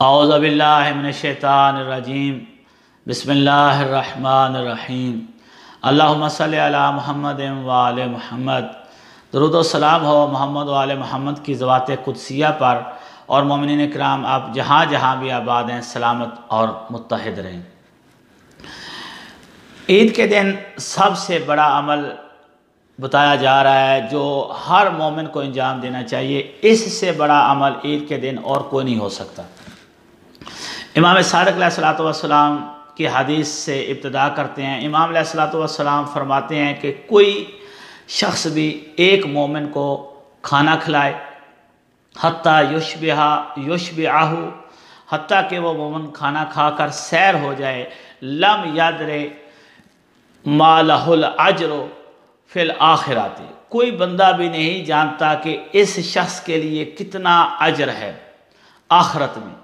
अज़बिल्लाशैतानरजीम बसमीम अल्लाहुम्म सल्लि अला मोहम्मद वाल मोहम्मद दरुद सलाम हो मोहम्मद वाल मोहम्मद की ज़वात कुदसिया पर और मोमिन कराम आप जहाँ जहाँ भी आबाद हैं सलामत और मुतहद रहें ईद के दिन सबसे बड़ा अमल बताया जा रहा है, जो हर मोमिन को अंजाम देना चाहिए। इससे बड़ा अमल ईद के दिन और कोई नहीं हो सकता। इमाम सादक सलाम की हदीस से इब्तदा करते हैं। इमाम सलाम फरमाते हैं कि कोई शख्स भी एक मोमिन को खाना खिलाए हती युशबहा युशब आहू हती कि वो मोमिन खाना खाकर सैर हो जाए, लम याद रे मालहुल अजरो फिल आखिराती कोई बंदा भी नहीं जानता कि इस शख्स के लिए कितना अजर है आखरत में।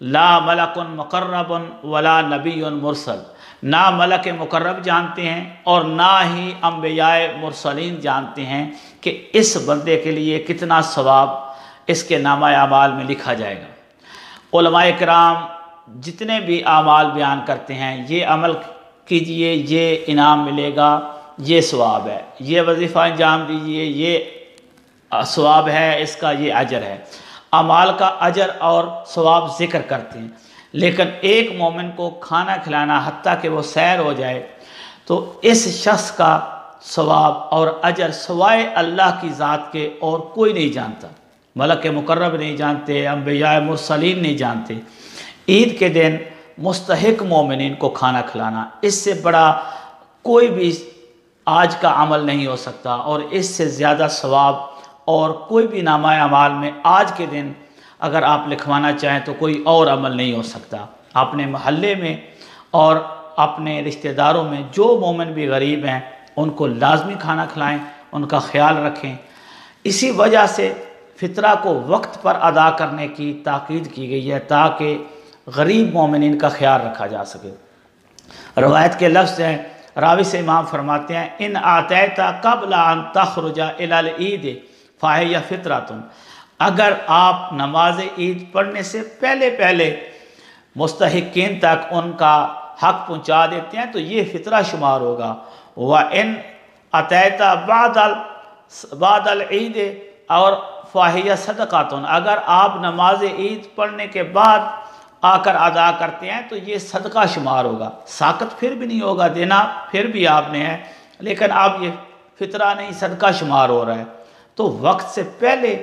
ला मलकन मुकर्रबन वला नबी मुरसल। ना मलक मुकर्रब जानते हैं और ना ही अम्बियाए मुरसलीन जानते हैं कि इस बंदे के लिए कितना सवाब इसके नामा अमाल में लिखा जाएगा। कराम जितने भी अमाल बयान करते हैं, ये अमल कीजिए, ये इनाम मिलेगा। ये स्वाब है। ये वजीफ़ा अंजाम दीजिए, ये स्वाब है, इसका ये अजर है। अमाल का अजर और स्वाब ज़िक्र करते हैं। लेकिन एक मोमिन को खाना खिलाना हती कि वो सैर हो जाए तो इस शख्स का स्वाब और अजर सवाए अल्लाह की ज़ात के और कोई नहीं जानता। मलक मुकर्रब नहीं जानते अम्बिया मुरसलीन नहीं जानते। ईद के दिन मुस्तक मोमिन को खाना खिलाना, इससे बड़ा कोई भी आज का अमल नहीं हो सकता और इससे ज़्यादा सवाब और कोई भी नामा अमाल में आज के दिन अगर आप लिखवाना चाहें तो कोई और अमल नहीं हो सकता। अपने महल्ले में और अपने रिश्तेदारों में जो मोमिन भी गरीब हैं, उनको लाजमी खाना खिलाएँ, उनका ख्याल रखें। इसी वजह से फितरा को वक्त पर अदा करने की ताकीद की गई है ताकि गरीब मोमिन का ख्याल रखा जा सके। रवायत के लफ्ज़ हैं रावी से इमाम फरमाते हैं, इन आतता कबला तखरुजा ईद फ़ाह या फितरा तुम। अगर आप नमाज़ ईद पढ़ने से पहले पहले मुस्तकिन तक उनका हक पहुँचा देते हैं तो ये फितरा शुमार होगा। व इन अतैता बादल बादल ईद और फ़ाहिया सदक़ातुन अगर आप नमाज़ ईद पढ़ने के बाद आकर अदा करते हैं तो ये सदका शुमार होगा। साकत फिर भी नहीं होगा देना, फिर भी आपने है। लेकिन अब ये फितरा नहीं, सदका शुमार हो रहा है। तो वक्त से पहले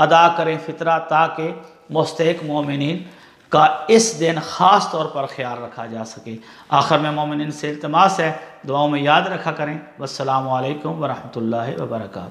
अदा करें फितरा, ताकि मुस्तक मोमिन का इस दिन ख़ास तौर पर ख्याल रखा जा सके। आखिर में मोमिन से इल्तमास है। दुआओं में याद रखा करें। वालकम वरहमल वर्का